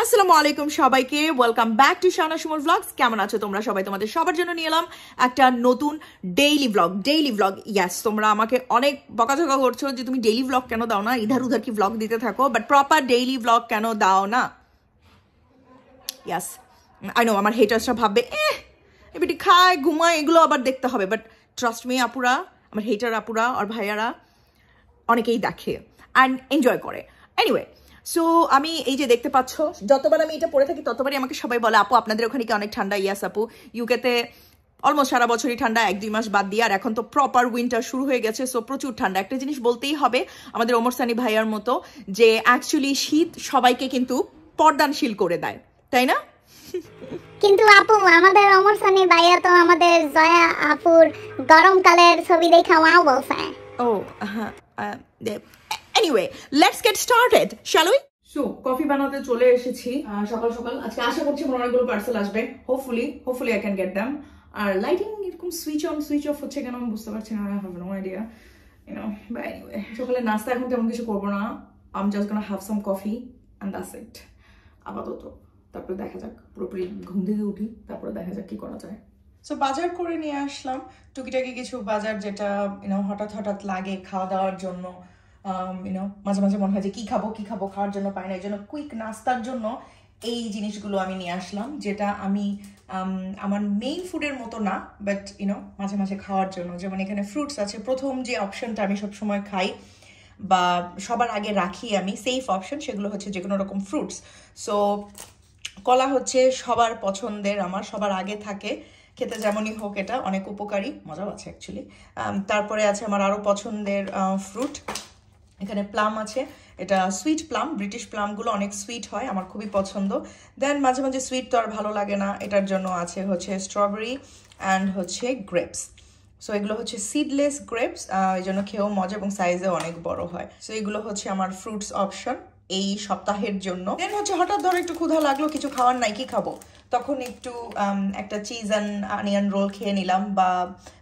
আসসালামু আলাইকুম সবাইকে। Welcome back to Shana Sumol vlogs কেমন আছো তোমরা? সবাই তোমাদের সবার জন্য নিয়ে এলাম একটা নতুন ডেইলি ভ্লগ ডেইলি ভ্লগ ইয়াস তোমরা আমাকে অনেক বকাঝকা করছ যে তুমি ডেইলি ভ্লগ কেন দাও না? ইধার উধার কি ভ্লগ দিতে থাকো? বাট প্রপার ডেইলি ভ্লগ কেন দাও না? ইয়াস আই নো আমার হেটার্সরা ভাববে এ এবারে খায়, ঘুমায়, এগুলো আবার দেখতে হবে। বাট ট্রাস্ট মি আপুরা, আমার হেটার আপুরা আর ভাইয়ারা, অনেকেই দেখে অ্যান্ড এনজয় করে। এনিওয়ে সো আমি এই যে দেখতে পাচ্ছ যতবার আমি এটা পরে থাকি ততবারই আমাকে সবাই বলে আপু আপনাদের ওখানে কি অনেক ঠান্ডা? ইয়াস আপু। ইউকেতে অলমোস্ট সারা বছরই ঠান্ডা এক দুই মাস বাদ দিয়ে আর এখন তো প্রপার উইন্টার শুরু হয়ে গেছে সো প্রচুর ঠান্ডা। একটা জিনিস বলতেই হবে আমাদের ওমর সানি ভাইয়ার মতো যে অ্যাকচুয়ালি শীত সবাইকে কিন্তু পর্দানশীল করে দেয় তাই না? কিন্তু আপু আমাদের অমর সানি ভাইয়া তো আমাদের জয়া আপুর গরমকালের ছবি দেখা ওয়াও বলছে। ও anyway let's get started shall we so coffee বানাতে চলে এসেছি সকাল সকাল। আজকে আশা করছি আমার অনেকগুলো পার্সেল আসবে। Hopefully hopefully I can get them R lighting এরকম সুইচ অন সুইচ অফ হচ্ছে কেন আমি বুঝতে পারছি না I have no idea you know but anyway সকালে নাস্তা এখন তেমন কিছু করব না। আম just gonna have some coffee and that's it আপাতত। তারপরে দেখা যাক পুরোপুরি ঘুম থেকে উঠি তারপরে দেখা যাক কি করা যায়। সো বাজার করে নিয়ে আসলাম। টুকিটাকি কিছু বাজার যেটা ইউনো হঠাৎ হঠাৎ লাগে খাওয়া দাওয়ার জন্য। ইউনো মাঝে মাঝে মনে হয় যে কি খাব কি খাব, খাওয়ার জন্য পাই না, এই জন্য কুইক নাস্তার জন্য এই জিনিসগুলো আমি নিয়ে আসলাম, যেটা আমি আমার মেইন ফুডের মতো না বাট ইউনো মাঝে মাঝে খাওয়ার জন্য। যেমন এখানে ফ্রুটস আছে, প্রথম যে অপশনটা আমি সবসময় খাই বা সবার আগে রাখি আমি সেফ অপশন সেগুলো হচ্ছে যে কোনো রকম ফ্রুটস সো কলা হচ্ছে সবার পছন্দের আমার, সবার আগে থাকে, খেতে যেমনই হোক এটা, অনেক উপকারী, মজাও আছে অ্যাকচুয়ালি তারপরে আছে আমার আরও পছন্দের ফ্রুট এখানে প্লাম আছে। এটা সুইট প্লাম ব্রিটিশ প্লামগুলো অনেক সুইট হয়, আমার খুবই পছন্দ। দেন মাঝে মাঝে সুইট তো আর ভালো লাগে না, এটার জন্য আছে হচ্ছে স্ট্রবেরি অ্যান্ড হচ্ছে গ্রেপস সো এগুলো হচ্ছে সিডলেস গ্রেপস এই জন্য খেয়েও মজা এবং সাইজে অনেক বড় হয়। সো এগুলো হচ্ছে আমার ফ্রুটস অপশন এই সপ্তাহের জন্য। দেন হচ্ছে হঠাৎ ধরো একটু ক্ষুধা লাগল, কিছু খাওয়ার নাই, কি খাব? তখন একটু একটা চিজ অ্যান্ড আনিয়ন রোল খেয়ে নিলাম বা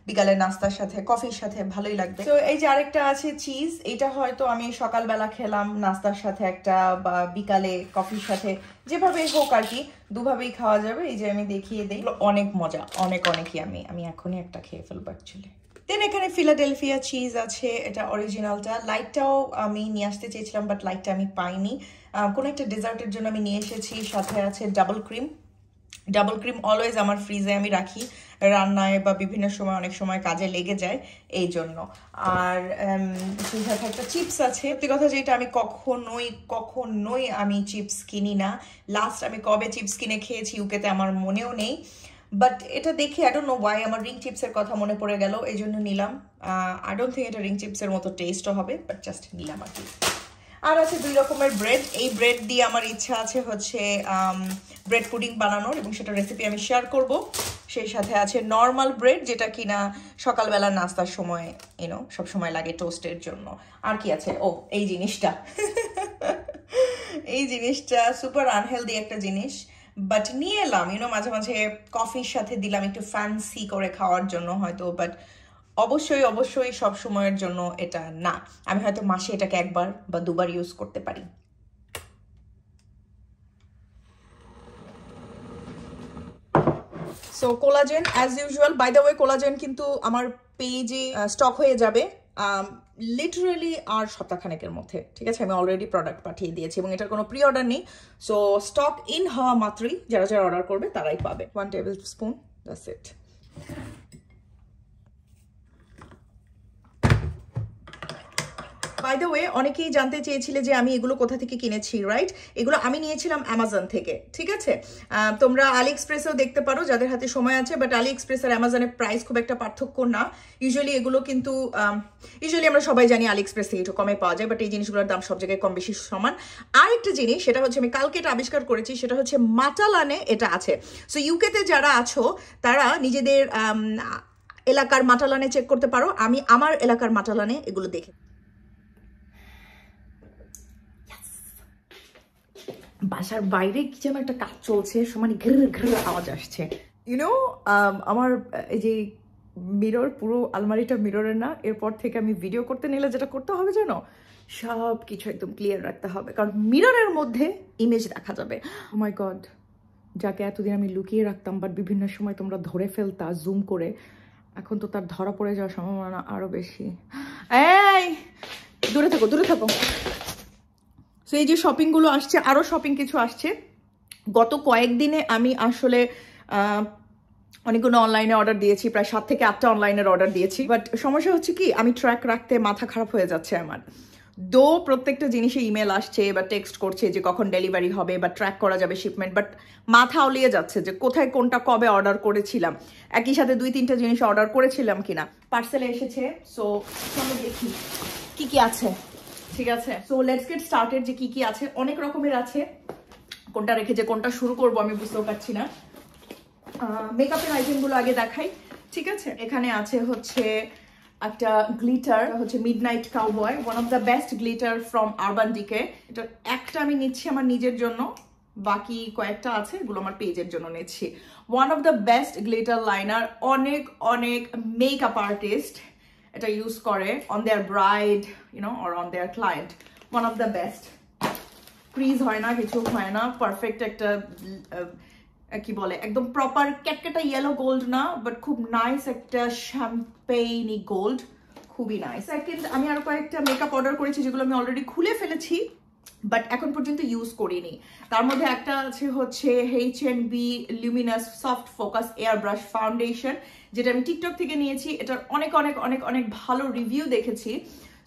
বিকালে নাস্তার সাথে কফির সাথে ভালোই লাগবে। তো এই যে আরেকটা আছে চিজ এটা হয়তো আমি সকালবেলা খেলাম নাস্তার সাথে একটা বা বিকালে কফির সাথে যেভাবে হোক আর কি দুভাবেই খাওয়া যাবে। এই যে আমি দেখিয়ে দিই। অনেক মজা অনেক অনেকই আমি আমি এখনই একটা খেয়ে ফেলব অ্যাকচুয়ালি দেন এখানে ফিলাডেলফিয়া চিজ আছে এটা অরিজিনালটা লাইটটাও আমি নিয়ে আসতে চেয়েছিলাম বাট লাইটটা আমি পাইনি। কোনো একটা ডেজার্টের জন্য আমি নিয়ে এসেছি সাথে আছে double cream double cream always আমার ফ্রিজে আমি রাখি। রান্নায় বা বিভিন্ন সময়, অনেক সময় কাজে লেগে যায় এই জন্য। আর একটা চিপস আছে। সত্যি কথা যেটা আমি কখনোই কখনোই আমি চিপস কিনি না। লাস্ট আমি কবে চিপস কিনে খেয়েছি ইউকেতে আমার মনেও নেই। বাট এটা দেখে আই ডোন্ট নো ওয়াই আমার রিং চিপসের কথা মনে পড়ে গেল। এই জন্য নিলাম। আই ডোন্ট থিঙ্ক এটা রিং চিপসের মতো টেস্টও হবে বাট জাস্ট নিলাম আর কি। আর আছে দুই রকমের ব্রেড এই ব্রেড দিয়ে আমার ইচ্ছা আছে হচ্ছে ব্রেড পুডিং বানানোর এবং সেটা রেসিপি আমি শেয়ার করব। সেই সাথে আছে নর্মাল ব্রেড যেটা কিনা সকালবেলা নাস্তার সময় ইউনো সব সময় লাগে টোস্টের জন্য। আর কি আছে? ও, এই জিনিসটা। এই জিনিসটা সুপার আনহেলদি একটা জিনিস। বাট নিয়ে এলাম ইউনো মাঝে মাঝে কফির সাথে দিলাম একটু ফ্যান্সি করে খাওয়ার জন্য হয়তো বাট অবশ্যই অবশ্যই সব সময়ের জন্য এটা না। আমি হয়তো মাসে এটাকে একবার বা দুবার ইউজ করতে পারি। So collagen as usual by the way collagen কিন্তু আমার পেজে স্টক হয়ে যাবে লিটারালি আর সপ্তাহখানেকের মধ্যে, ঠিক আছে? আমি অলরেডি প্রোডাক্ট পাঠিয়ে দিয়েছি এবং এটার কোনো প্রি অর্ডার নেই। সো স্টক ইন হওয়া মাত্রই যারা যারা অর্ডার করবে, তারাই পাবে। One tablespoon that's it by the way অনেকেই জানতে চেয়েছিলে যে আমি এগুলো কোথা থেকে কিনেছি রাইট এগুলো আমি নিয়েছিলাম অ্যামাজন থেকে, ঠিক আছে? তোমরা আলি এক্সপ্রেসেও দেখতে পারো, যাদের হাতে সময় আছে বাট আলি এক্সপ্রেস আর অ্যামাজনের প্রাইস খুব একটা পার্থক্য না। ইউজুয়ালি এগুলো কিন্তু ইউজুয়ালি আমরা সবাই জানি আলি এক্সপ্রেস থেকে একটু কমে পাওয়া যায় বাট এই জিনিসগুলোর দাম সব জায়গায় কম বেশি সমান। আর একটা জিনিস, সেটা হচ্ছে আমি কালকে এটা আবিষ্কার করেছি, সেটা হচ্ছে মাটালানে এটা আছে। সো ইউকেতে যারা আছো, তারা নিজেদের এলাকার মাটালানে চেক করতে পারো। আমি আমার এলাকার মাটালানে এগুলো দেখে বাসার বাইরে কি যেন একটা কাজ চলছে সমানে ঘের ঘের আওয়াজ আসছে। ইউনো আমার এই যে মিরর পুরো আলমারিটা মিররের না এরপর থেকে আমি ভিডিও করতে নিলে যেটা করতে হবে জানো? সব কিছু একদম ক্লিয়ার রাখতে হবে কারণ মিররের মধ্যে ইমেজ দেখা যাবে। মাই গড যাকে এতদিন আমি লুকিয়ে রাখতাম বাট বিভিন্ন সময় তোমরা ধরে ফেলতা জুম করে এখন তো তার ধরা পড়ে যাওয়ার সম্ভাবনা আরও বেশি। এই দূরে থাকো দূরে থাকো। সো এই যে শপিংগুলো আসছে আরও শপিং কিছু আসছে। গত কয়েকদিনে আমি আসলে অনেকগুলো অনলাইনে অর্ডার দিয়েছি, প্রায় সাত থেকে আটটা অনলাইনের অর্ডার দিয়েছি। বাট সমস্যা হচ্ছে কি, আমি ট্র্যাক রাখতে মাথা খারাপ হয়ে যাচ্ছে আমার। দো প্রত্যেকটা জিনিসে ইমেল আসছে বা টেক্সট করছে যে কখন ডেলিভারি হবে বা ট্র্যাক করা যাবে শিপমেন্ট বাট মাথা অলিয়ে যাচ্ছে যে কোথায় কোনটা কবে অর্ডার করেছিলাম। একই সাথে দুই তিনটা জিনিস অর্ডার করেছিলাম কিনা পার্সেলে এসেছে। সো চলো দেখি, কি কি আছে। ঠিক আছে? সো লেটস গেট স্টার্টেড যে কি কি আছে, অনেক রকমের আছে। কোনটা রেখে যে কোনটা শুরু করব আমি বুঝতেও পারছি না। মেকআপের আইটেমগুলো আগে দেখাই, ঠিক আছে? এখানে আছে হচ্ছে একটা গ্লিটার হচ্ছে midnight cowboy one of the best glitter from Urban Decay এটা একটা আমি নিচ্ছি আমার নিজের জন্য, বাকি কয়েকটা আছে, এগুলো আমার পেজের জন্য নিচ্ছি। One of the best glitter liner অনেক অনেক মেকআপ আর্টিস্ট এটা ইউজ করে on their bride you know or on their client one of the best crease হয় না, কিছু হয় না পারফেক্ট একটা কি বলে, একদম প্রপার ক্যাটকেটা ইয়েলো গোল্ড না বাট খুব নাইস একটা শ্যাম্পেইনি গোল্ড খুবই নাইস সেকেন্ড আমি আরও কয়েকটা মেকআপ অর্ডার করেছি যেগুলো আমি অলরেডি খুলে ফেলেছি। বাট এখন পর্যন্ত ইউজ করিনি। তার মধ্যে একটা আছে হচ্ছে H N B luminous soft focus airbrush foundation যেটা আমি টিকটক থেকে নিয়েছি। এটার অনেক অনেক অনেক অনেক ভালো রিভিউ দেখেছি।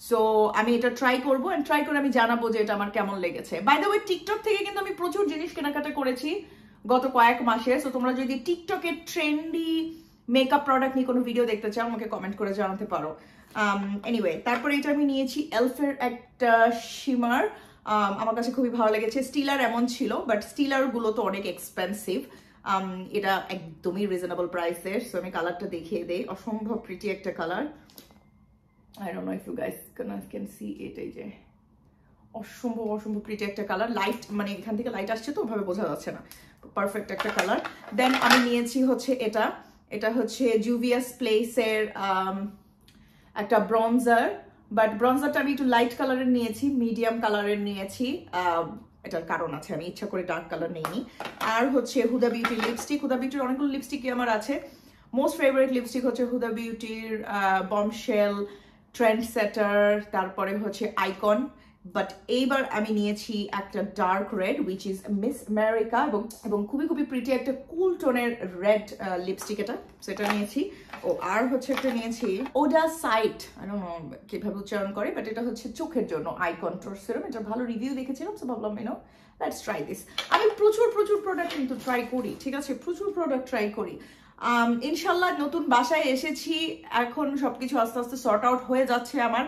সো আমি এটা ট্রাই করব অ্যান্ড ট্রাই করে আমি জানাব যে এটা আমার কেমন লেগেছে। বাই দ্য ওয়ে টিকটক থেকে কিন্তু আমি প্রচুর জিনিস কেনাকাটা করেছি গত কয়েক মাসে। সো তোমরা যদি টিকটকের ট্রেন্ডি মেকআপ প্রোডাক্ট নিয়ে কোনো ভিডিও দেখতে চাও, আমাকে কমেন্ট করে জানাতে পারো। এনিওয়ে তারপরে এটা আমি নিয়েছি এলফের একটা শিমার আমার কাছে খুবই ভালো লেগেছে। স্টিলার এমন ছিল বাট স্টিলারগুলো তো অনেক এক্সপেন্সিভ এটা একদমই রিজনেবল প্রাইসের সো আমি কালারটা দেখিয়ে দেই। অসম্ভব প্রিটি একটা colour I don't know if you guys can see it এই যে। অসম্ভব অসম্ভব প্রিটি একটা কালার লাইট মানে এখান থেকে লাইট আসছে তো, ওভাবে বোঝা যাচ্ছে না। পারফেক্ট একটা কালার দেন আমি নিয়েছি হচ্ছে এটা। এটা হচ্ছে জুভিয়াস প্লেসের একটা ব্রঞ্জার বাট ব্রঞ্জারটা আমি একটু লাইট কালারের নিয়েছি মিডিয়াম কালারের নিয়েছি। এটার কারণ আছে, আমি ইচ্ছা করে ডার্ক কালার নিইনি। আর হচ্ছে হুদা বিউটির লিপস্টিক হুদা বিউটির অনেকগুলো লিপস্টিকই আমার আছে। মোস্ট ফেভারিট লিপস্টিক হচ্ছে হুদা বিউটির বমশেল ট্রেন্ড সেটার তারপরে হচ্ছে আইকন বাট এইবার আমি নিয়েছি একটা dark red which is Miss America এবং এবং খুবই খুবই প্রিটি একটা কুল টোনের রেড লিপস্টিক এটা। সেটা নিয়েছি। ও আর হচ্ছে একটা নিয়েছি ওডা সাইট কীভাবে উচ্চারণ করে বাট এটা হচ্ছে চোখের জন্য আই কন্ট্রোল সেরম এটা ভালো রিভিউ দেখেছিলাম সো ভাবলাম ইনো লেটস ট্রাই দিস আমি প্রচুর প্রচুর প্রোডাক্ট কিন্তু ট্রাই করি ঠিক আছে? প্রচুর প্রোডাক্ট ট্রাই করি। আম, ইনশাল্লাহ নতুন বাসায় এসেছি। এখন সবকিছু আস্তে আস্তে সর্ট আউট হয়ে যাচ্ছে আমার।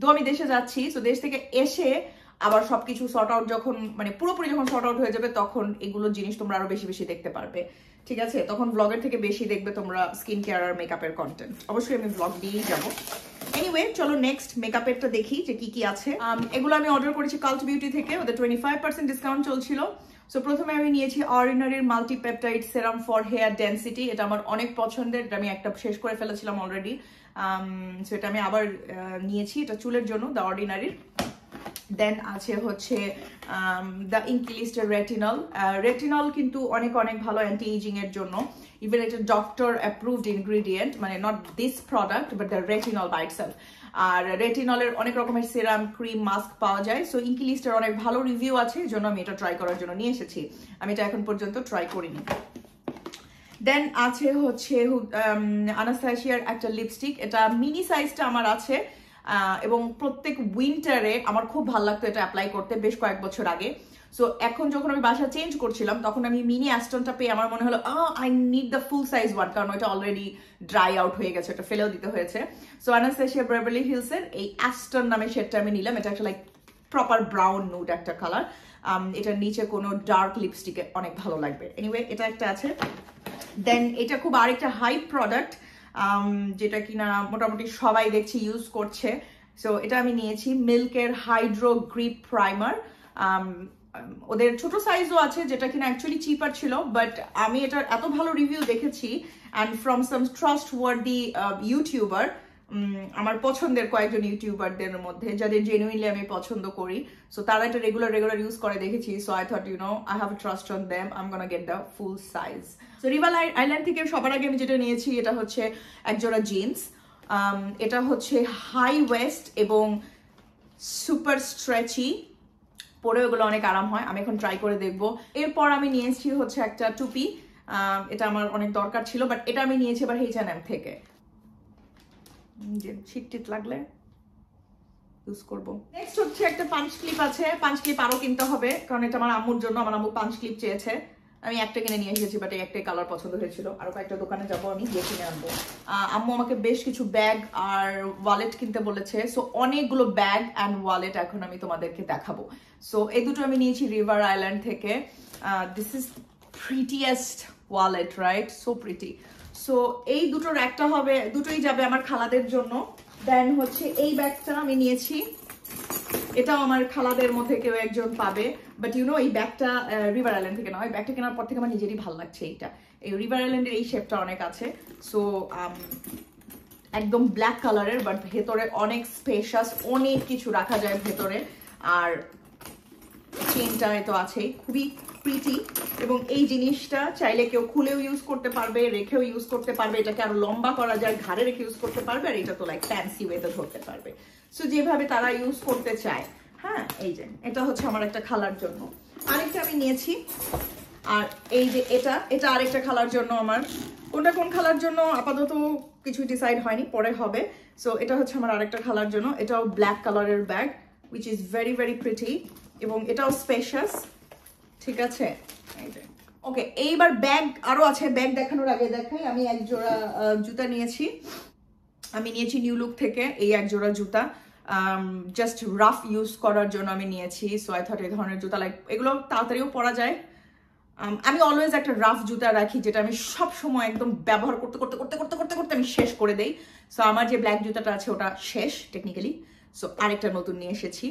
তো আমি দেশে যাচ্ছি তো দেশ থেকে এসে আবার সবকিছু সর্ট আউট যখন মানে পুরোপুরি যখন শর্ট আউট হয়ে যাবে তখন এগুলো জিনিস তোমরা আরও বেশি বেশি দেখতে পারবে। ঠিক আছে? তখন ব্লগের থেকে বেশি দেখবে তোমরা স্কিন কেয়ার আর মেকআপের কন্টেন্ট অবশ্যই আমি ব্লগ দিয়েই যাব। এনিওয়ে চলো নেক্সট মেকআপেরটা দেখি যে কি কি আছে। আম, এগুলো আমি অর্ডার করেছি কাল্ট বিউটি থেকে ওদের টোয়েন্টি ফাইভ পার্সেন্ট ডিসকাউন্ট চলছিল। সো প্রথমে আমি নিয়েছি অর্ডিনারির multipeptide serum for hair density এটা আমার অনেক পছন্দের এটা আমি একটা শেষ করে ফেলেছিলাম অলরেডি সো এটা আমি আবার আহ, নিয়েছি এটা চুলের জন্য দ্য অর্ডিনারির দেন আছে হচ্ছে দ্য ইনক্লিস্ট রেটিনল রেটিনল কিন্তু অনেক অনেক ভালো অ্যান্টি এজিং এর জন্য। ইভেন এটা ডক্টর অ্যাপ্রুভড ইনগ্রিডিয়েন্ট মানে not this product but the retinol by itself আর রেটিনলের অনেক রকমের সিরাম ক্রিম মাস্ক পাওয়া যায়। সো ইনক্লিস্টের অনেক ভালো রিভিউ আছে এই জন্য আমি এটা ট্রাই করার জন্য নিয়ে এসেছি। আমি এটা এখন পর্যন্ত ট্রাই করিনি। দেন আছে হচ্ছে আনাস্তাশিয়ার একটা লিপস্টিক এটা মিনি সাইজটা আমার আছে এবং প্রত্যেক উইন্টারে আমার খুব ভালো লাগতো এটা অ্যাপ্লাই করতে বেশ কয়েক বছর আগে। সো এখন যখন আমি বাসা চেঞ্জ করছিলাম, তখন আমি মিনি অ্যাস্টনটা পেয়ে আমার মনে হলো I need the full size one কারণ ওটা অলরেডি ড্রাই আউট হয়ে গেছে, ওটা ফেলেও দিতে হয়েছে। সো আনাস্তাশিয়া ব্রেভারলি হিলসের এই অ্যাস্টন নামে শেডটা আমি নিলাম। এটা একটা লাইক প্রপার ব্রাউন নুড একটা কালার এটার নিচে কোনো ডার্ক লিপস্টিকে অনেক ভালো লাগবে। এনিওয়ে এটা একটা আছে। দেন এটা খুব আরেকটা হাই প্রোডাক্ট যেটা কিনা মোটামুটি সবাই দেখছি ইউজ করছে। সো এটা আমি নিয়েছি মিল্কের হাইড্রো গ্রিপ প্রাইমার ওদের ছোট সাইজও আছে, যেটা কিনা অ্যাকচুয়ালি চিপার ছিল বাট আমি এটা এত ভালো রিভিউ দেখেছি। And from some trustworthy YouTuber আমার পছন্দের কয়েকজন ইউটিউবারদের মধ্যে, যাদের জেনুইনলি আমি পছন্দ করি। সো তারা এটা রেগুলার রেগুলার ইউজ করে দেখেছি। So I thought you know I have trust on them um gonna get the full size so River Island থেকে সবার আগে আমি যেটা নিয়েছি, এটা হচ্ছে একজোড়া জিন্স এটা হচ্ছে হাই ওয়েস্ট এবং সুপার স্ট্রেচি পরে ওগুলো অনেক আরাম হয়। আমি এখন ট্রাই করে দেখব। এরপর আমি নিয়েছি হচ্ছে একটা টুপি। এটা আমার অনেক দরকার ছিল বাট এটা আমি নিয়েছি এবার এইচ এন এম থেকে। যে শীত টিট লাগলে ইউজ করব। নেক্সট হচ্ছে একটা পাঞ্চ ক্লিপ আছে। পাঞ্চ ক্লিপ আরও কিনতে হবে, কারণ এটা আমার আম্মুর জন্য, আমার আম্মু পাঞ্চ ক্লিপ চেয়েছে। আমি একটা কিনে নিয়ে এসেছি বাট এই একটাই কালার পছন্দ হয়েছিল। আরও কয়েকটা দোকানে যাব আমি, গিয়ে কিনে আনব। আম্মু আমাকে বেশ কিছু ব্যাগ আর ওয়ালেট কিনতে বলেছে। সো অনেকগুলো ব্যাগ অ্যান্ড ওয়ালেট এখন আমি তোমাদেরকে দেখাবো। সো এই দুটো আমি নিয়েছি রিভার আইল্যান্ড থেকে। This is prettiest wallet right so pretty so এই দুটোর একটা হবে, দুটোই যাবে আমার খালাদের জন্য। দেন হচ্ছে এই ব্যাগটা আমি নিয়েছি। এটাও আমার খালাদের মধ্যে কেউ একজন পাবে। বাট ইউ নো এই ব্যাগটা রিভার আইল্যান্ড থেকে নয় ব্যাগটা কেনার পর থেকে আমার নিজেরই ভালো লাগছে এইটা। এই রিভার আইল্যান্ডের এই শেপটা অনেক আছে। সো একদম ব্ল্যাক কালারের বাট ভেতরে অনেক স্পেশাস অনেক কিছু রাখা যায় ভেতরে। আর চেনটা তো আছেই। খুবই প্রিটি এবং এই জিনিসটা চাইলে কেউ খুলেও ইউজ করতে পারবে, রেখেও ইউজ করতে পারবে, এটাকে আরও লম্বা করা যায়, ঘাড়ে রেখে ইউজ করতে পারবে, আর এটা তো লাইক ফ্যান্সি ওয়েতে ধরতে পারবে। সো যেভাবে তারা ইউজ করতে চায় হ্যাঁ এই যে, এটা হচ্ছে আমার একটা খালার জন্য। আরেকটা আমি নিয়েছি, আর এই যে এটা এটা আরেকটা খালার জন্য আমার। কোনটা কোন খালার জন্য আপাতত কিছু ডিসাইড হয়নি, পরে হবে। সো এটা হচ্ছে আমার আরেকটা খালার জন্য, এটাও ব্ল্যাক কালারের bag which is very very pretty এবং এটাও স্পেশাস ঠিক আছে? ওকে এইবার ব্যাগ আরও আছে ব্যাগ দেখানোর আগে দেখাই। আমি এক জোড়া জুতা নিয়েছি। আমি নিয়েছি নিউ লুক থেকে এই এক জোড়া জুতা। জাস্ট রাফ ইউজ করার জন্য আমি নিয়েছি সো আই থট এই ধরনের জুতা লাইক এগুলো তাড়াতাড়িও পরা যায়। আমি অলওয়েজ একটা রাফ জুতা রাখি, যেটা আমি সব সময় একদম ব্যবহার করতে করতে করতে করতে করতে করতে আমি শেষ করে দেই। সো আমার যে ব্ল্যাক জুতাটা আছে, ওটা শেষ টেকনিক্যালি সো আরেকটা নতুন নিয়ে এসেছি।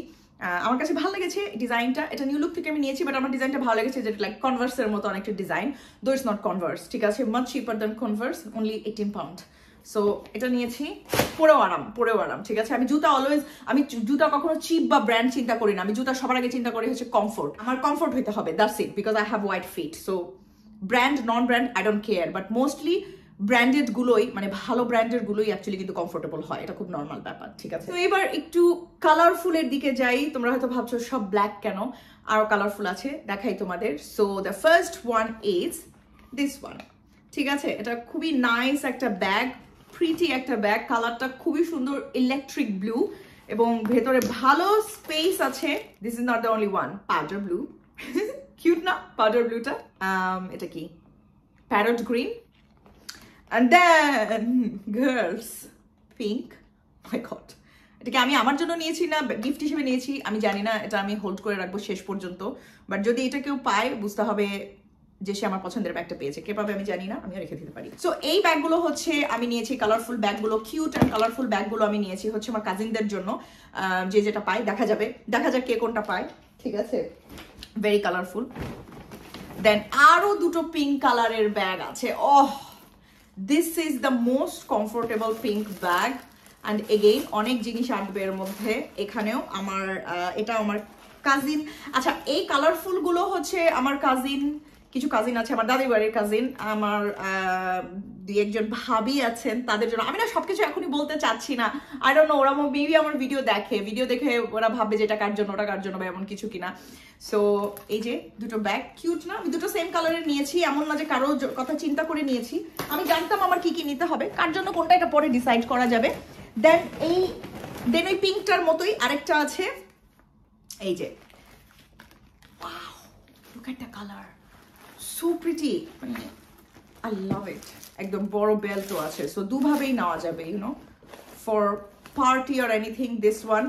আমার কাছে ভালো লেগেছে ডিজাইনটা। এটা নিউ লুক থেকে আমি নিয়েছি বাট আমার ডিজাইনটা ভালো লেগেছে যেটা লাইক কনভার্সের মতো অনেকটা ডিজাইন দো ইটস নট কনভার্স ঠিক আছে? Much cheaper than Converse only eighteen pound so এটা নিয়েছি পরেও আরাম পরেও আরাম, ঠিক আছে? আমি জুতা অলওয়েজ আমি জুতা কখনো চিপ বা ব্র্যান্ড চিন্তা করি না। আমি জুতা সবার আগে চিন্তা করি হচ্ছে কমফোর্ট আমার কমফোর্ট হইতে হবে that's it because I have wide feet so brand non brand I don't care but mostly branded গুলোই মানে ভালো ব্র্যান্ডের গুলোই অ্যাকচুয়ালি কিন্তু কমফোর্টেবল হয়। এটা খুব নর্মাল ব্যাপার, ঠিক আছে? তো এবার একটু কালারফুলের দিকে যাই। তোমরা হয়তো ভাবছ, সব ব্ল্যাক কেন? আরও কালারফুল আছে, দেখাই তোমাদের। So the first one is this one ঠিক আছে? এটা খুবই নাইস একটা ব্যাগ প্রিটি একটা ব্যাগ কালারটা খুবই সুন্দর ইলেকট্রিক ব্লু এবং ভেতরে ভালো স্পেস আছে। This is not the only one powder blue cute না? পাউডার ব্লুটা এটা কি? Parrot green and then girls pink my god এটাকে আমি আমার জন্য নিয়েছি না গিফট হিসেবে নিয়েছি। আমি জানি না, এটা আমি হোল্ড করে রাখব শেষ পর্যন্ত। বাট যদি এটা কেউ পায়, বুঝতে হবে যে সে আমার পছন্দের ব্যাগটা পেয়েছে। কে পাবে আমি জানি না, আমিও রেখে দিতে পারি। সো এই ব্যাগগুলো হচ্ছে, আমি নিয়েছি কালারফুল ব্যাগগুলো কিউট অ্যান্ড কালারফুল ব্যাগগুলো আমি নিয়েছি হচ্ছে আমার কাজিনদের জন্য। যে যেটা পায়, দেখা যাবে। দেখা যাক কে কোনটা পায়। ঠিক আছে? ভেরি কালারফুল দেন আরও দুটো পিঙ্ক কালারের ব্যাগ আছে। ওহ! This is the most comfortable pink bag and again অনেক জিনিস আসবে এর মধ্যে। এখানেও আমার এটা আমার কাজিন আচ্ছা এই কালারফুলগুলো হচ্ছে আমার কাজিন কিছু কাজিন আছে, আমার দাদি বাড়ির কাজিন আমার দুই একজন ভাবি আছেন তাদের জন্য। আমি না সবকিছু এখনই বলতে চাচ্ছি না। আই ডোন্ট ওরা মেবি আমার ভিডিও দেখে ভিডিও দেখে ওরা ভাববে যে এটা কার জন্য, ওটা কার জন্য বা এমন কিছু কিনা। সো এই যে, দুটো ব্যাগ কিউট না? আমি দুটো সেম কালারের নিয়েছি, এমন না যে কারও কথা চিন্তা করে নিয়েছি। আমি জানতাম আমার কি কি নিতে হবে, কার জন্য কোনটা এটা পরে ডিসাইড করা যাবে। দেন এই দেন ওই পিঙ্কটার মতোই আরেকটা আছে। এই যে কালার সো প্রিটি মানে আই লাভ ইট একদম বড় বেল্টও আছে। সো দুভাবেই নেওয়া যাবে you know for party or anything this one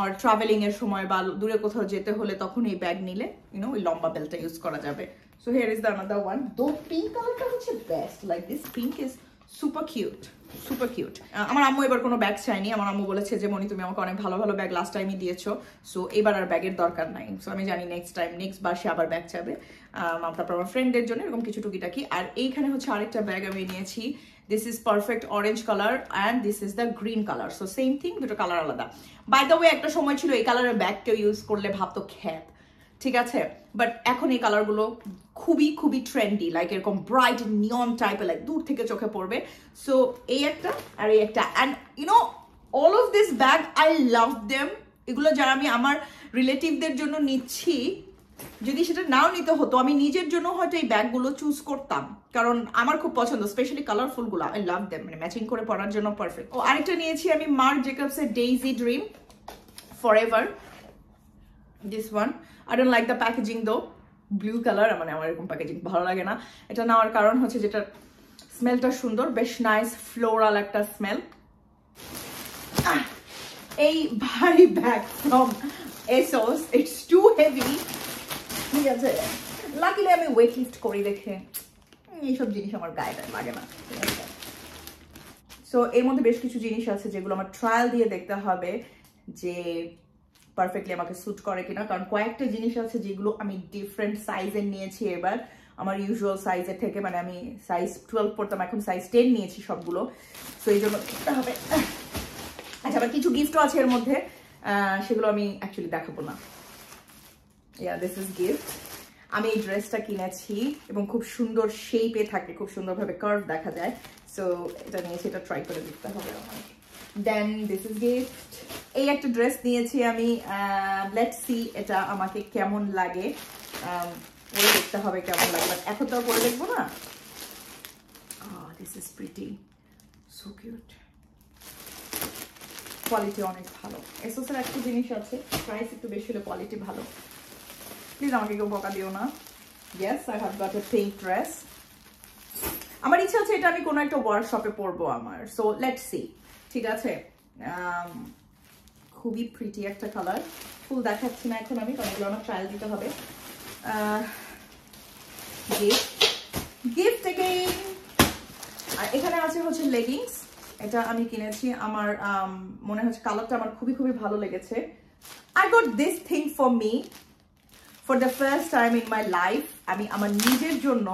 R travelling এর সময় বা দূরে কোথাও যেতে হলে তখন এই ব্যাগ নিলে ইউনো ওই লম্বা বেলটা ইউজ করা যাবে। So here is the another one though pink কালারটা হচ্ছে best like this pink is super cute super cute আমার আম্মু এবার কোনো ব্যাগ চাইনি আমার আম্মু বলেছে যে মনি তুমি আমাকে অনেক ভালো ভালো ব্যাগ লাস্ট টাইমই দিয়েছ। সো এবার আর ব্যাগের দরকার নাই। সো আমি জানি নেক্সট টাইম নেক্সট বার সে আবার ব্যাগ চাবে। তারপর আমার ফ্রেন্ডের জন্য এরকম কিছু টুকিটাকি। আর এইখানে হচ্ছে আরেকটা ব্যাগ আমি নিয়েছি। This is perfect orange colour and this is the green colour so same thing দুটো কালার আলাদা। বাই দ্য ওয়ে একটা সময় ছিল এই কালারের ব্যাগ কেউ ইউজ করলে ভাবতো খ্যাত। ঠিক আছে? বাট এখন এই কালারগুলো খুবই খুবই ট্রেন্ডি লাইক এরকম ব্রাইট নিয়ন টাইপের লাইক দূর থেকে চোখে পড়বে। সো এই একটা আর এই একটা। And you know all of this bag I love them এগুলো যারা আমি আমার রিলেটিভদের জন্য নিচ্ছি, যদি সেটা নাও নিতে হতো, আমি নিজের জন্য হয়তো এই ব্যাগগুলো চুজ করতাম। কারণ আমার খুব পছন্দ স্পেশালি কালারফুলগুলো আই লাভ দেম মানে ম্যাচিং করে পরার জন্য পারফেক্ট ও, আরেকটা নিয়েছি আমি মার্ক জেকবস এর Daisy Dream forever this one I don't like the packaging though blue colour মানে আমার এরকম প্যাকেজিং ভালো লাগে না। এটা নেওয়ার কারণ হচ্ছে যেটা স্মেলটা সুন্দর, বেশ নাইস ফ্লোরাল একটা স্মেল এই ভারী bag from ASOS it's too heavy ঠিক আছে? লাকিলি আমি ওয়েট লিফট করি দেখে। এইসব জিনিস আমার গায়ে লাগে না। সো এর মধ্যে বেশ কিছু জিনিস আছে যেগুলো আমার ট্রায়াল দিয়ে দেখতে হবে যে পারফেক্টলি আমাকে স্যুট করে কিনা। কারণ কয়েকটা জিনিস আছে যেগুলো আমি ডিফারেন্ট সাইজের নিয়েছি এবার। আমার ইউজুয়াল সাইজের থেকে মানে আমি সাইজ টুয়েলভ পড়তাম, এখন সাইজ টেন নিয়েছি সবগুলো। সো এই জন্য হবে। আচ্ছা আবার কিছু গিফটও আছে এর মধ্যে। সেগুলো আমি অ্যাকচুয়ালি দেখাবো না। ইয়া দিস ইজ গিফট আমি এই ড্রেসটা কিনেছি এবং খুব সুন্দর শেপে থাকে, খুব সুন্দরভাবে কার্ভ দেখা যায়। সো এটা নিয়েছি এটা ট্রাই করে দেখতে হবে আমার দেন দিস ইজ গিফট এই একটা ড্রেস নিয়েছি আমি লেট সি এটা আমাকে কেমন লাগে। পরে দেখতে হবে কেমন লাগে। এখন তো পরে দেখব না। This is pretty so cute quality অনেক ভালো। এসোসের একটা জিনিস আছে প্রাইস একটু বেশি হলে কোয়ালিটি ভালো। প্লিজ আমাকে কেউ বকা দিও না। Yes I have got a pink dress আমার ইচ্ছা আছে এটা আমি কোনো একটা ওয়ার্কশপে পরবো আমার। সো লেট সি ঠিক আছে? খুবই প্রিটি একটা কালার ফুল দেখাচ্ছি না এখন আমি, কারণ আমার ট্রায়াল দিতে হবে। গিফট গিফট আর এখানে আছে হচ্ছে লেগিংস এটা আমি কিনেছি। আমার মনে হচ্ছে কালারটা আমার খুবই খুবই ভালো লেগেছে। I got this thing for me for the first time in my life আমি আমার নিজের জন্য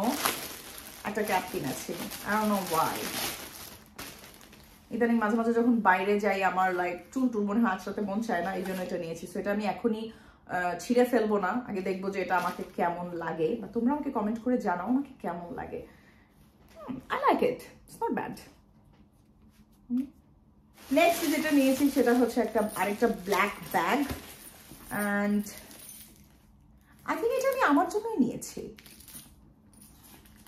একটা ক্যাপ কিনেছি। আই নো ওয়াই ইদানিং মাঝে মাঝে যখন বাইরে যাই, আমার লাইক চুল টুল মনে হয় আঁচড়াতে মন চায় না এই জন্য এটা নিয়েছি। সো এটা আমি এখনই ছিঁড়ে ফেলব না। আগে দেখব যে এটা আমাকে কেমন লাগে। বা তোমরা আমাকে কমেন্ট করে জানাও আমাকে কেমন লাগে। I like it it's not bad next যেটা নিয়েছি সেটা হচ্ছে একটা, আরেকটা black bag and I think এটা আমি আমার জন্যই নিয়েছি।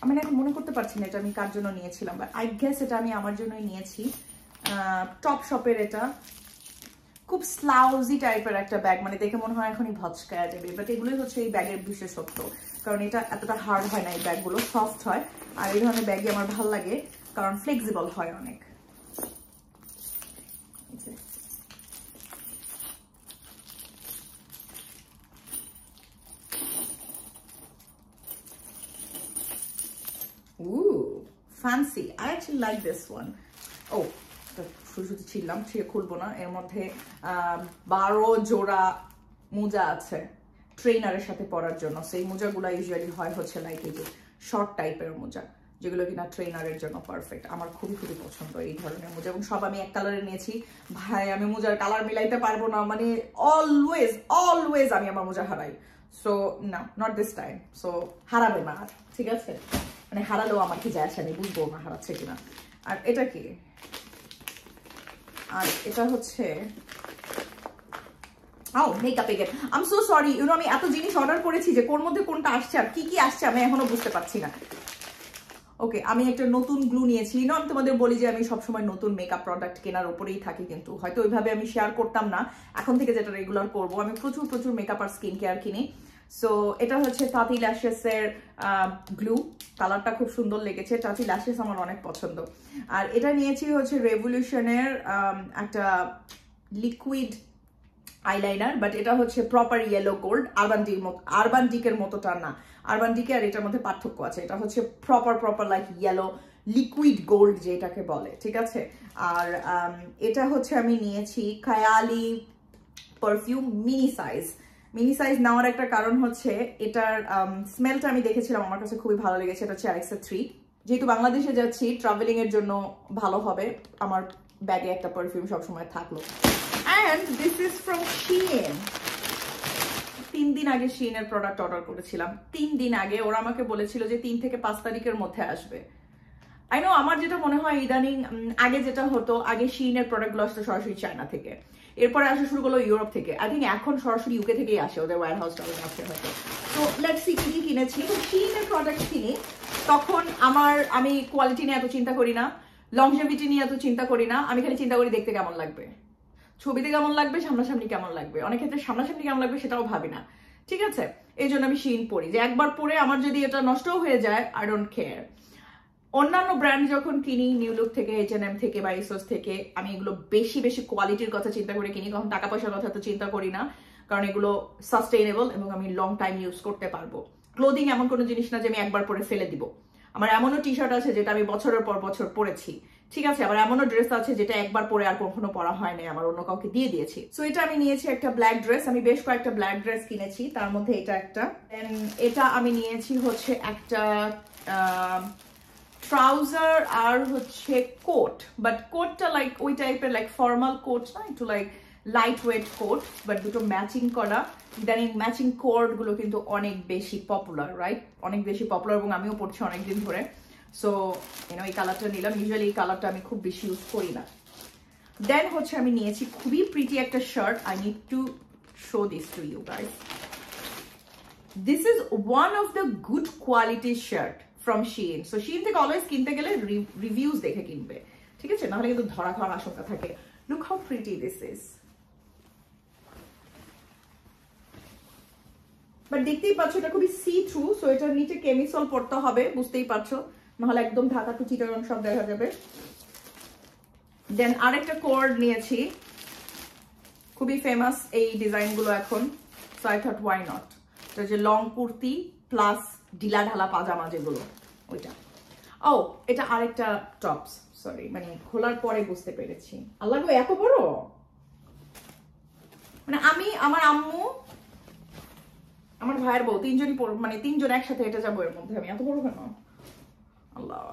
আমি এখন মনে করতে পারছি না এটা আমি কার জন্য নিয়েছিলাম বাট আই গেস এটা আমি আমার জন্যই নিয়েছি। টপ শপের এটা। খুব স্লাউজি টাইপের একটা ব্যাগ মানে দেখে মনে হয় এখনই ভচকায়া দেবে বাট এগুলোই হচ্ছে এই ব্যাগের বিশেষত্ব। কারণ এটা এতটা হার্ড হয় না এই ব্যাগগুলো সফট হয়। আর এই ধরনের ব্যাগই আমার ভালো লাগে কারণ ফ্লেক্সিবল হয় অনেক। Ooh, fancy. I actually like this one. Oh, শুধু শুধু ছিলাম সে খুলবো না। এর মধ্যে বারো জোড়া মোজা আছে ট্রেনারের সাথে পরার জন্য। সেই মোজাগুলো ইউজুয়ালি হয় হচ্ছে লাইক এই যে শর্ট টাইপের মোজা, যেগুলো কিনা ট্রেনারের জন্য পারফেক্ট আমার খুবই খুবই পছন্দ এই ধরনের মোজা। এবং সব আমি এক কালারে নিয়েছি। ভাই, আমি মোজার কালার মিলাইতে পারব না। মানে অলওয়েজ অলওয়েজ আমি আমার মোজা হারাই। সো না নট দিস টাইম সো হারাবে না ঠিক আছে? মানে হারালেও আমার কি যায় আসে? আমি বুঝব না হারাচ্ছে কিনা। আর এটা কি? আর এটা হচ্ছে, ও makeup again um so sorry you know আমি এত জিনিস অর্ডার করেছি যে কোন মধ্যে কোনটা আসছে আর কি কি আসছে আমি এখনও বুঝতে পারছি না। ওকে আমি একটা নতুন গ্লু নিয়েছি। ইউনো আমি তোমাদের বলি যে আমি সবসময় নতুন মেকআপ প্রোডাক্ট কেনার উপরেই থাকি কিন্তু হয়তো ওইভাবে আমি শেয়ার করতাম না। এখন থেকে যেটা রেগুলার করব, আমি প্রচুর প্রচুর মেকআপ আর স্কিন কেয়ার কিনি। সো এটা হচ্ছে তাঁতি ল্যাশেসের গ্লু কালারটা খুব সুন্দর লেগেছে। তাঁতি ল্যাশেস আমার অনেক পছন্দ। আর এটা নিয়েছি হচ্ছে রেভলিউশনের একটা লিকুইড আইলাইনার বাট এটা হচ্ছে প্রপার ইয়েলো গোল্ড আরবান ডির মতো আরবান ডিকের মতোটা না। আরবান ডিকে আর এটার মধ্যে পার্থক্য আছে। এটা হচ্ছে proper proper like yellow liquid gold যেটাকে বলে, ঠিক আছে? আর এটা হচ্ছে আমি নিয়েছি খায়ালি perfume mini size mini size নেওয়ার একটা কারণ হচ্ছে এটার স্মেলটা আমি দেখেছিলাম, আমার কাছে খুবই ভালো লেগেছে, এটা হচ্ছে অ্যালেক্সা থ্রি যেহেতু বাংলাদেশে যাচ্ছি ট্রাভেলিং এর জন্য ভালো হবে, আমার ব্যাগে একটা পারফিউম সবসময় থাকল। And this is from Shein তিন দিন আগে শিনের প্রোডাক্ট অর্ডার করেছিলাম। তিন দিন আগে ওরা আমাকে বলেছিল যে তিন থেকে পাঁচ তারিখের মধ্যে আসবে। আই নো আমার যেটা মনে হয় ইদানিং আগে যেটা হতো, আগে শিনের প্রোডাক্টগুলো আসতো সরাসরি চায়না থেকে। এরপরে আসা শুরু করল ইউরোপ থেকে। আই থিঙ্ক এখন সরাসরি ইউকে থেকেই আসে ওদের ওয়ার হাউস টাউস আছে হয়তো। তো লেটস কি কি কিনেছি। তো শিনের প্রোডাক্ট কিনি, তখন আমার, আমি কোয়ালিটি নিয়ে এত চিন্তা করি না লংজেভিটি নিয়ে এত চিন্তা করি না, আমি খালি চিন্তা করি দেখতে কেমন লাগবে। ছবিতে কেমন লাগবে, সামনাসামনি কেমন লাগবে। অনেক ক্ষেত্রে সামনাসামনি কেমন লাগবে সেটাও ভাবি না। ঠিক আছে? এই জন্য আমি শিন পরি। যে একবার পরে আমার যদি এটা নষ্টও হয়ে যায় আই ডোন্ট কেয়ার অন্যান্য ব্র্যান্ড যখন কিনি নিউ লুক থেকে এইচ এন এম থেকে বা ইসোস থেকে, আমি এগুলো বেশি বেশি কোয়ালিটির কথা চিন্তা করে কিনি। কখন টাকা পয়সার কথা তো চিন্তা করি না, কারণ এগুলো সাস্টেইনেবল এবং আমি লং টাইম ইউজ করতে পারব। ক্লোদিং এমন কোনো জিনিস না যে আমি একবার পরে ফেলে দিব। আমার এমনও টি শার্ট আছে যেটা আমি বছরের পর বছর পরেছি। ঠিক আছে, আবার এমনও ড্রেস আছে যেটা একবার পরে আর কখনো পরা হয় নাই, আমার অন্য কাউকে দিয়ে দিয়েছি। সো এটা আমি নিয়েছি একটা ব্ল্যাক ড্রেস আমি বেশ কয়েকটা ব্ল্যাক ড্রেস কিনেছি, তার মধ্যে এটা একটা। এটা আমি নিয়েছি হচ্ছে একটা ট্রাউজার আর হচ্ছে কোট বাট কোটটা লাইক ওই টাইপের লাইক ফর্মাল কোট না, একটু like lightweight coat but দুটো ম্যাচিং করা। ইদানিং ম্যাচিং কোডগুলো কিন্তু অনেক বেশি পপুলার রাইট অনেক বেশি পপুলার এবং আমিও পড়ছি অনেকদিন ধরে। সো ইউনো এই কালারটা নিলাম। ইউজুয়ালি এই কালারটা আমি খুব বেশি ইউজ করি না। দেন হচ্ছে আমি নিয়েছি খুবই প্রিটি একটা shirt I need to show this to you guys this is one of the good quality shirt from Shein so Shein থেকে অলওয়েজ কিনতে গেলে রিভিউজ দেখে কিনবে। ঠিক আছে? নাহলে কিন্তু ধরা খাওয়ার আশঙ্কা থাকে। Look how pretty this is but দেখতেই পাচ্ছ, এটা খুবই সি থ্রু সো এটার নিচে কেমিসল পড়তে হবে, বুঝতেই পারছ? নাহলে একদম ঢাকা টু চিটারং সব দেখা যাবে। দেন আরেকটা কোয়ার্ড নিয়েছি। খুবই ফেমাস এই ডিজাইনগুলো এখন। So I thought why not এটা যে লং কুর্তি প্লাস ঢিলা ঢালা পাজামা যেগুলো, ওইটা। ও, এটা আরেকটা টপস সরি মানে খোলার পরে বুঝতে পেরেছি। আল্লাহ এত বড়? মানে আমি, আমার আম্মু, আমার ভাইয়ের বউ, তিনজনই মানে তিনজন একসাথে এটা যাব এর মধ্যে। আমি এত বড় কেন? আল্লাহ।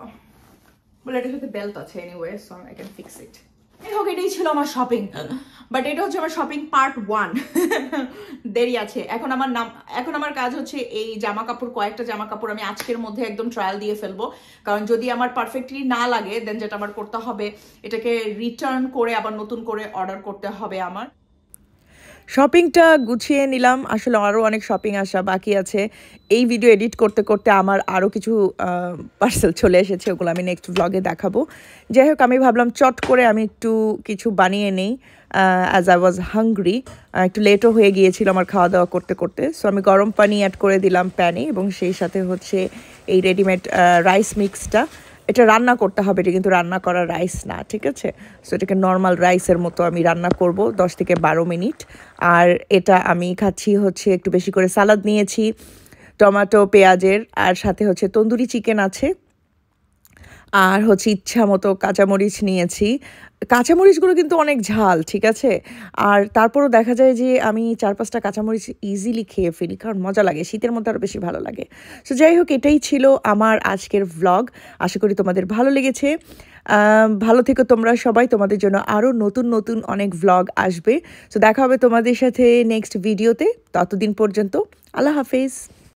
বলে এটার সাথে বেল্ট আছে anyway so I can fix it এই হোক, এটাই ছিল আমার শপিং বাট এটা হচ্ছে আমার শপিং পার্ট ওয়ান দেরি আছে। এখন আমার নাম, এখন আমার কাজ হচ্ছে এই জামা কাপড় কয়েকটা জামা কাপড় আমি আজকের মধ্যে একদম ট্রায়াল দিয়ে ফেলব। কারণ যদি আমার পারফেক্টলি না লাগে দেন যেটা আমার করতে হবে, এটাকে রিটার্ন করে আবার নতুন করে অর্ডার করতে হবে আমার। শপিংটা গুছিয়ে নিলাম। আসলে আরও অনেক শপিং আসা বাকি আছে। এই ভিডিও এডিট করতে করতে আমার আরও কিছু পার্সেল চলে এসেছে। ওগুলো আমি নেক্সট ব্লগে দেখাবো। যাই হোক, আমি ভাবলাম চট করে আমি একটু কিছু বানিয়ে নেই অ্যাজ আই ওয়াজ হাংরি একটু লেটও হয়ে গিয়েছিল আমার খাওয়া দাওয়া করতে করতে। সো আমি গরম পানি অ্যাড করে দিলাম প্যানে এবং সেই সাথে হচ্ছে এই রেডিমেড রাইস মিক্সটা এটা রান্না করতে হবে, এটা কিন্তু রান্না করা রাইস না, ঠিক আছে? সো এটাকে নর্মাল রাইসের মতো আমি রান্না করব দশ থেকে বারো মিনিট। আর এটা আমি খাচ্ছি হচ্ছে একটু বেশি করে সালাদ নিয়েছি, টমেটো, পেঁয়াজের, আর সাথে হচ্ছে তন্দুরি চিকেন আছে। আর হচ্ছে ইচ্ছা মতো কাঁচামরিচ নিয়েছি। কাঁচামরিচগুলো কিন্তু অনেক ঝাল, ঠিক আছে? আর তারপরও দেখা যায় যে আমি চার পাঁচটা কাঁচামরিচ ইজিলি খেয়ে ফেলি, কারণ মজা লাগে, শীতের মধ্যে আরও বেশি ভালো লাগে। সো যাই হোক, এটাই ছিল আমার আজকের ভ্লগ আশা করি তোমাদের ভালো লেগেছে। ভালো থেকো তোমরা সবাই, তোমাদের জন্য আরও নতুন নতুন অনেক ভ্লগ আসবে। সো দেখা হবে তোমাদের সাথে নেক্সট ভিডিওতে ততদিন পর্যন্ত, আল্লাহ হাফেজ।